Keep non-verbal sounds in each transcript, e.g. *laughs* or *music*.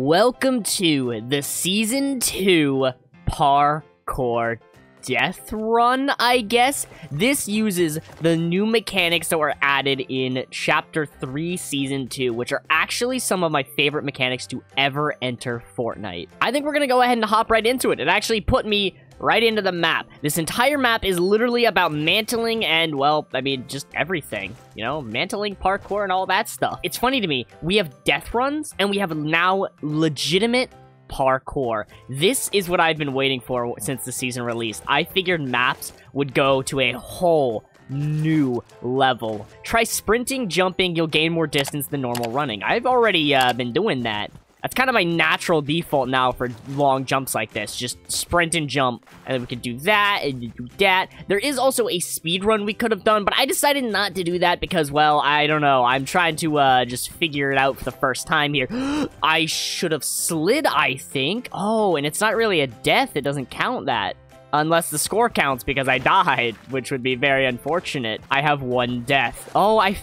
Welcome to the Season 2 Parkour Death Run, I guess. This uses the new mechanics that were added in Chapter 3, Season 2, which are actually some of my favorite mechanics to ever enter Fortnite. I think we're gonna go ahead and hop right into it. It actually put me right into the map. This entire map is literally about mantling and, well, I mean, just everything. You know, mantling, parkour, and all that stuff. It's funny to me, we have death runs, and we have now legitimate parkour. This is what I've been waiting for since the season released. I figured maps would go to a whole new level. Try sprinting, jumping, you'll gain more distance than normal running. I've already uh, been doing that. That's kind of my natural default now for long jumps like this. Just sprint and jump. And then we can do that and do that. There is also a speed run we could have done, but I decided not to do that because, well, I don't know. I'm trying to uh, just figure it out for the first time here. *gasps* I should have slid, I think. Oh, and it's not really a death. It doesn't count that. Unless the score counts because I died, which would be very unfortunate. I have one death. Oh, I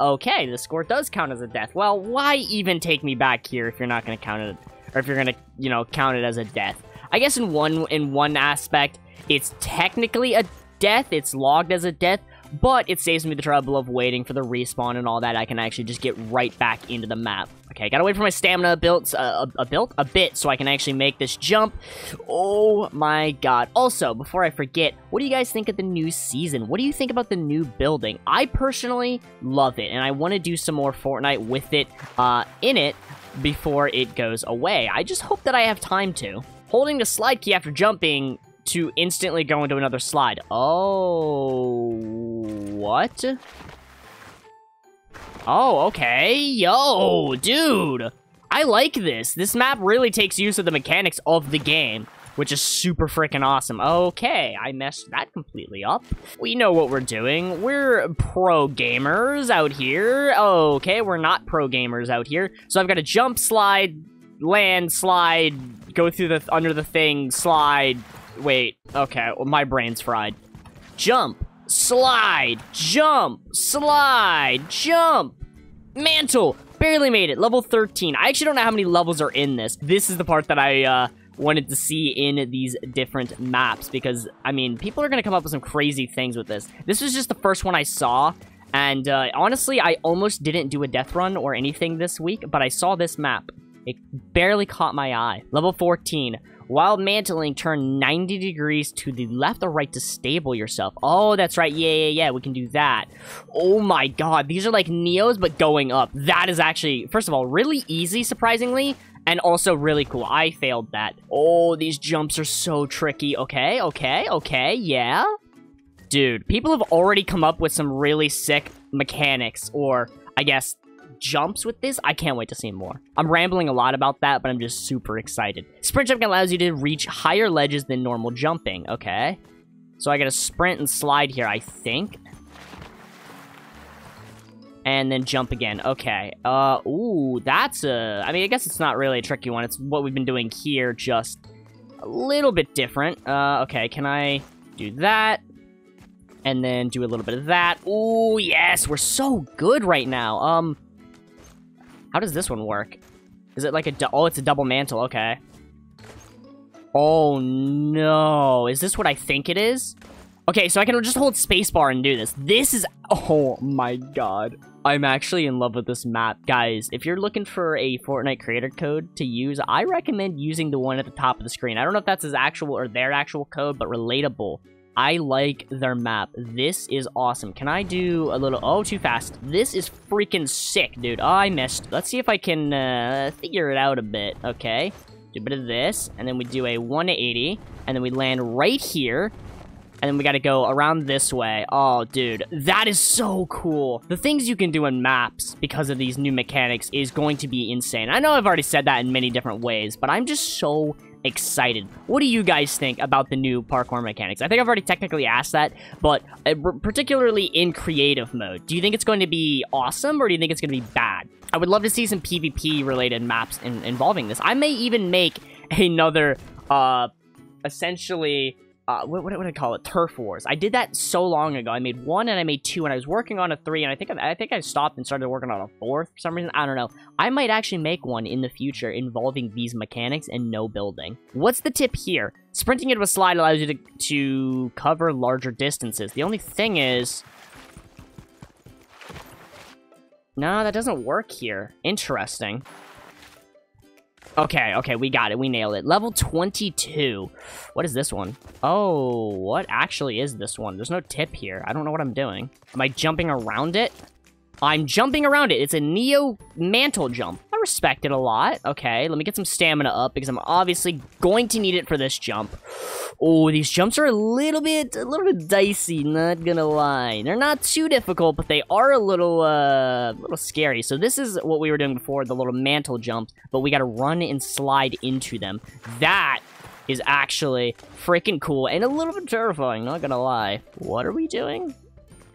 okay, the score does count as a death. Well, why even take me back here if you're not going to count it, or if you're going to, you know, count it as a death? I guess in one in one aspect, it's technically a death. It's logged as a death, but it saves me the trouble of waiting for the respawn and all that. I can actually just get right back into the map. Okay, gotta wait for my stamina built, uh, a, a built a bit so I can actually make this jump. Oh my god. Also, before I forget, what do you guys think of the new season? What do you think about the new building? I personally love it, and I want to do some more Fortnite with it, uh, in it before it goes away. I just hope that I have time to. Holding the slide key after jumping to instantly go into another slide. Oh, what? Oh, okay. Yo, dude. I like this. This map really takes use of the mechanics of the game, which is super freaking awesome. Okay, I messed that completely up. We know what we're doing. We're pro gamers out here. Okay, we're not pro gamers out here. So I've got to jump, slide, land, slide, go through the under the thing, slide. Wait, okay, well, my brain's fried. Jump, slide, jump, slide, jump, mantle. Barely made it, level 13. I actually don't know how many levels are in this. This is the part that I uh, wanted to see in these different maps because, I mean, people are going to come up with some crazy things with this. This was just the first one I saw, and uh, honestly, I almost didn't do a death run or anything this week, but I saw this map. It barely caught my eye. Level 14. While mantling, turn 90 degrees to the left or right to stable yourself. Oh, that's right. Yeah, yeah, yeah. We can do that. Oh my god. These are like Neos, but going up. That is actually, first of all, really easy, surprisingly. And also really cool. I failed that. Oh, these jumps are so tricky. Okay, okay, okay. Yeah. Dude, people have already come up with some really sick mechanics. Or, I guess, jumps with this, I can't wait to see more. I'm rambling a lot about that, but I'm just super excited. Sprint jumping allows you to reach higher ledges than normal jumping. Okay. So I gotta sprint and slide here, I think. And then jump again. Okay. Uh, ooh, that's a... I mean, I guess it's not really a tricky one. It's what we've been doing here, just a little bit different. Uh, okay, can I do that? And then do a little bit of that. Ooh, yes, we're so good right now. Um, how does this one work? Is it like a... Oh, it's a double mantle. Okay. Oh, no. Is this what I think it is? Okay, so I can just hold spacebar and do this. This is... Oh, my God. I'm actually in love with this map. Guys, if you're looking for a Fortnite creator code to use, I recommend using the one at the top of the screen. I don't know if that's his actual or their actual code, but relatable. I like their map. This is awesome. Can I do a little... Oh, too fast. This is freaking sick, dude. Oh, I missed. Let's see if I can uh, figure it out a bit. Okay. Do a bit of this, and then we do a 180, and then we land right here, and then we gotta go around this way. Oh, dude, that is so cool. The things you can do in maps because of these new mechanics is going to be insane. I know I've already said that in many different ways, but I'm just so excited. What do you guys think about the new parkour mechanics? I think I've already technically asked that, but uh, particularly in creative mode, do you think it's going to be awesome or do you think it's going to be bad? I would love to see some PvP related maps in involving this. I may even make another, uh, essentially uh, what, what would I call it? Turf Wars. I did that so long ago. I made one and I made two, and I was working on a three, and I think I, I think I stopped and started working on a fourth for some reason. I don't know. I might actually make one in the future involving these mechanics and no building. What's the tip here? Sprinting into a slide allows you to, to cover larger distances. The only thing is... No, that doesn't work here. Interesting. Okay, okay, we got it. We nailed it. Level 22. What is this one? Oh, what actually is this one? There's no tip here. I don't know what I'm doing. Am I jumping around it? I'm jumping around it. It's a Neo mantle jump. Respect it a lot. Okay, let me get some stamina up because I'm obviously going to need it for this jump. Oh, these jumps are a little bit, a little bit dicey, not gonna lie. They're not too difficult, but they are a little, uh, a little scary. So this is what we were doing before, the little mantle jumps, but we gotta run and slide into them. That is actually freaking cool and a little bit terrifying, not gonna lie. What are we doing?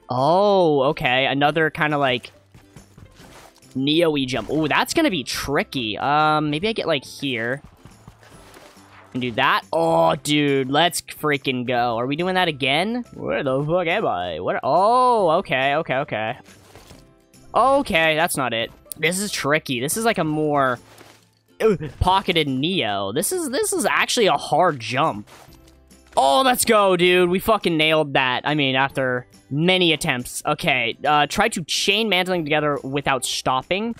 Oh, okay. Another kind of like Neo-y jump. Oh, that's gonna be tricky. Um, maybe I get like here. And do that. Oh, dude, let's freaking go. Are we doing that again? Where the fuck am I? What? Oh, okay, okay, okay. Okay, that's not it. This is tricky. This is like a more pocketed Neo. This is this is actually a hard jump. Oh, let's go, dude. We fucking nailed that. I mean, after many attempts. Okay, uh, try to chain mantling together without stopping.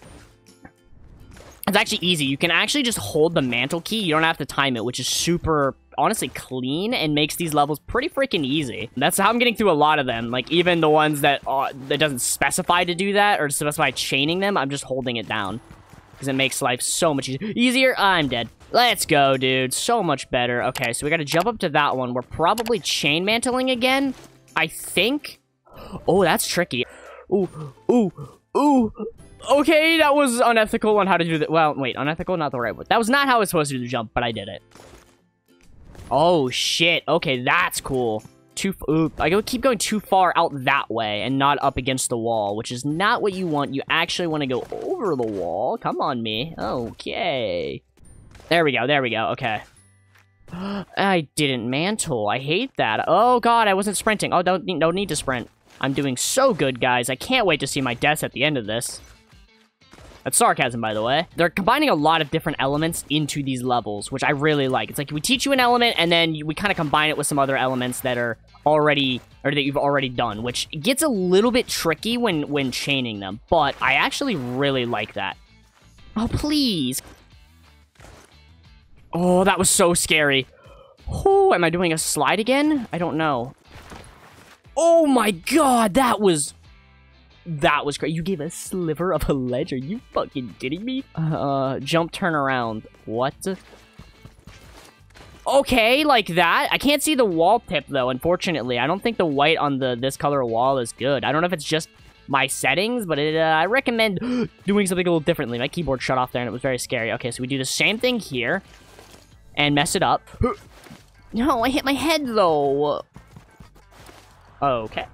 It's actually easy. You can actually just hold the mantle key. You don't have to time it, which is super, honestly, clean and makes these levels pretty freaking easy. That's how I'm getting through a lot of them. Like, even the ones that, uh, that doesn't specify to do that or specify chaining them, I'm just holding it down. Because it makes life so much easier. Easier? I'm dead. Let's go, dude. So much better. Okay, so we gotta jump up to that one. We're probably chain mantling again. I think. Oh, that's tricky. Ooh, ooh, ooh. Okay, that was unethical on how to do that. Well, wait, unethical, not the right word. That was not how I was supposed to do the jump, but I did it. Oh, shit. Okay, that's cool. Too, I go keep going too far out that way and not up against the wall, which is not what you want. You actually want to go over the wall. Come on, me. Okay. There we go, there we go, okay. *gasps* I didn't mantle. I hate that. Oh god, I wasn't sprinting. Oh, don't, don't need to sprint. I'm doing so good, guys. I can't wait to see my deaths at the end of this. That's sarcasm, by the way. They're combining a lot of different elements into these levels, which I really like. It's like we teach you an element, and then we kind of combine it with some other elements that are already, or that you've already done, which gets a little bit tricky when, when chaining them, but I actually really like that. Oh, please. Oh, that was so scary. Oh, am I doing a slide again? I don't know. Oh my god, that was... That was great. You gave a sliver of a ledge. Are you fucking kidding me? Uh, jump, turn around. What? Okay, like that. I can't see the wall tip, though, unfortunately. I don't think the white on the this color wall is good. I don't know if it's just my settings, but it, uh, I recommend *gasps* doing something a little differently. My keyboard shut off there, and it was very scary. Okay, so we do the same thing here and mess it up. No, I hit my head, though. Okay.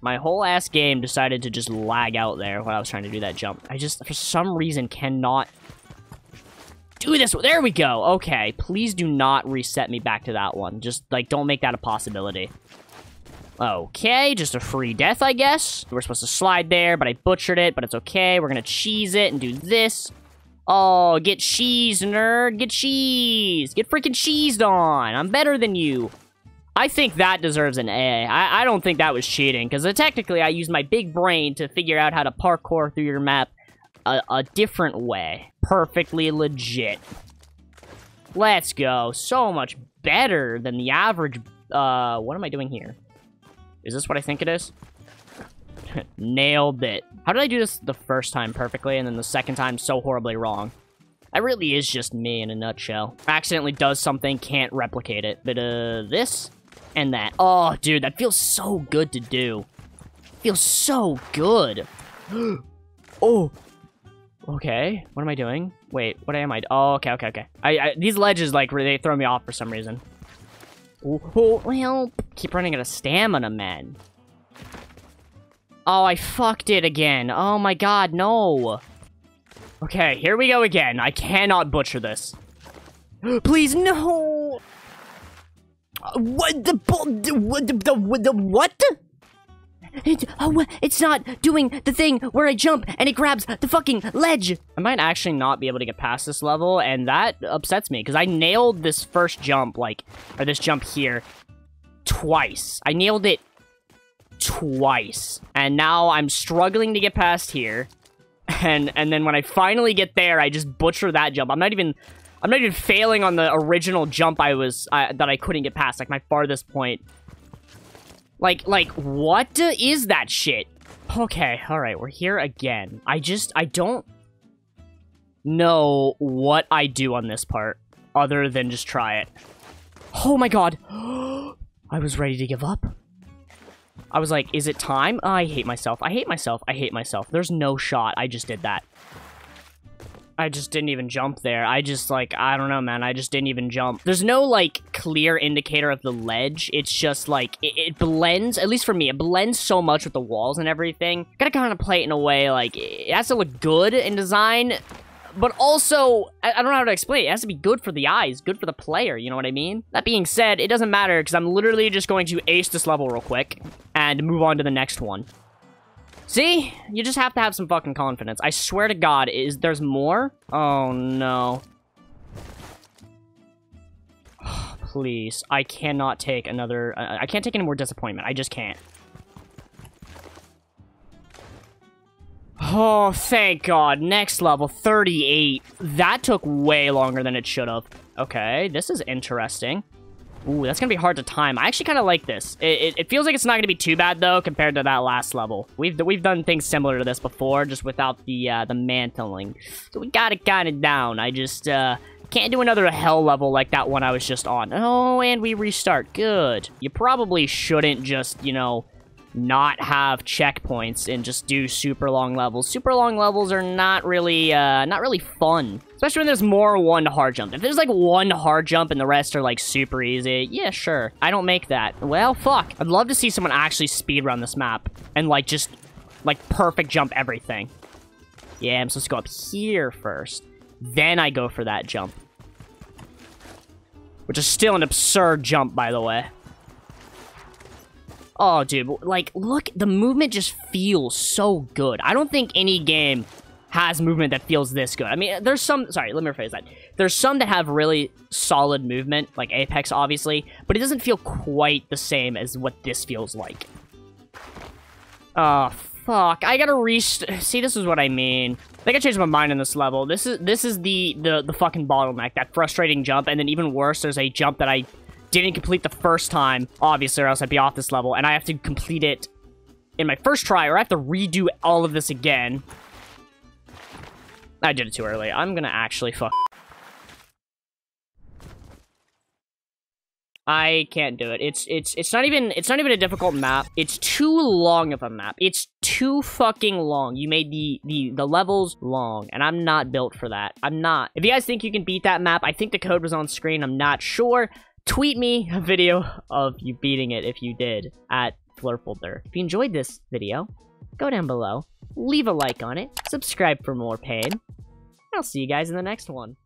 My whole ass game decided to just lag out there when I was trying to do that jump. I just, for some reason, cannot do this. There we go. Okay, please do not reset me back to that one. Just, like, don't make that a possibility. Okay, just a free death, I guess. We're supposed to slide there, but I butchered it, but it's okay. We're gonna cheese it and do this. Oh, get cheese, nerd. Get cheese. Get freaking cheesed on. I'm better than you. I think that deserves an A. I, I don't think that was cheating, because uh, technically I used my big brain to figure out how to parkour through your map a, a different way. Perfectly legit. Let's go. So much better than the average... Uh, what am I doing here? Is this what I think it is? *laughs* Nailed it. How did I do this the first time perfectly and then the second time so horribly wrong? That really is just me in a nutshell. Accidentally does something, can't replicate it. But, uh, this and that. Oh, dude, that feels so good to do. Feels so good. *gasps* oh. Okay, what am I doing? Wait, what am I? Oh, okay, okay, okay. I, I these ledges, like, they throw me off for some reason. Oh, well, keep running out of stamina, man. Oh, I fucked it again. Oh my god, no. Okay, here we go again. I cannot butcher this. *gasps* Please, no! Uh, what the What The, the, the what? It, oh, it's not doing the thing where I jump and it grabs the fucking ledge. I might actually not be able to get past this level, and that upsets me because I nailed this first jump, like, or this jump here, twice. I nailed it twice, and now I'm struggling to get past here. *laughs* And and then when I finally get there, I just butcher that jump. I'm not even I'm not even failing on the original jump I was uh, that I couldn't get past, like my farthest point. Like, like, what is that shit? Okay, alright, we're here again. I just, I don't know what I do on this part, other than just try it. Oh my god! *gasps* I was ready to give up. I was like, is it time? I hate myself. I hate myself. I hate myself. There's no shot. I just did that. I just didn't even jump there. I just, like, I don't know, man. I just didn't even jump. There's no, like, clear indicator of the ledge. It's just, like, it, it blends, at least for me, it blends so much with the walls and everything. Gotta kind of play it in a way, like, it has to look good in design, but also, I, don't know how to explain it. It has to be good for the eyes, good for the player, you know what I mean? That being said, it doesn't matter, because I'm literally just going to ace this level real quick, and move on to the next one. See? You just have to have some fucking confidence. I swear to God, is there's more? Oh, no. *sighs* Please. I cannot take another... I can't take any more disappointment. I just can't. Oh, thank God. Next level, 38. That took way longer than it should have. Okay, this is interesting. Ooh, that's gonna be hard to time. I actually kind of like this. It, it, it, feels like it's not gonna be too bad though compared to that last level. We've we've done things similar to this before, just without the uh, the mantling. So we got it kind of down. I just uh, can't do another hell level like that one I was just on. Oh, and we restart. Good. You probably shouldn't just you know not have checkpoints and just do super long levels. Super long levels are not really, uh, not really fun. Especially when there's more one hard jump. If there's like one hard jump and the rest are like super easy, yeah, sure. I don't make that. Well, fuck. I'd love to see someone actually speedrun this map and like just like perfect jump everything. Yeah, I'm supposed to go up here first. Then I go for that jump. Which is still an absurd jump, by the way. Oh, dude, like, look, the movement just feels so good. I don't think any game has movement that feels this good. I mean, there's some, sorry, let me rephrase that. There's some that have really solid movement, like Apex, obviously, but it doesn't feel quite the same as what this feels like. Oh, fuck. I gotta rest- *sighs* See, this is what I mean. I think I changed my mind on this level. This is this is the, the, the fucking bottleneck, that frustrating jump, and then even worse, there's a jump that I didn't complete the first time, obviously, or else I'd be off this level, and I have to complete it in my first try, or I have to redo all of this again. I did it too early. I'm gonna actually fuck. I can't do it. It's it's it's not even it's not even a difficult map. It's too long of a map. It's too fucking long. You made the the the levels long, and I'm not built for that. I'm not. If you guys think you can beat that map, I think the code was on screen. I'm not sure tweet me a video of you beating it if you did at Flurpledur. If you enjoyed this video, go down below, leave a like on it, subscribe for more pain, I'll see you guys in the next one.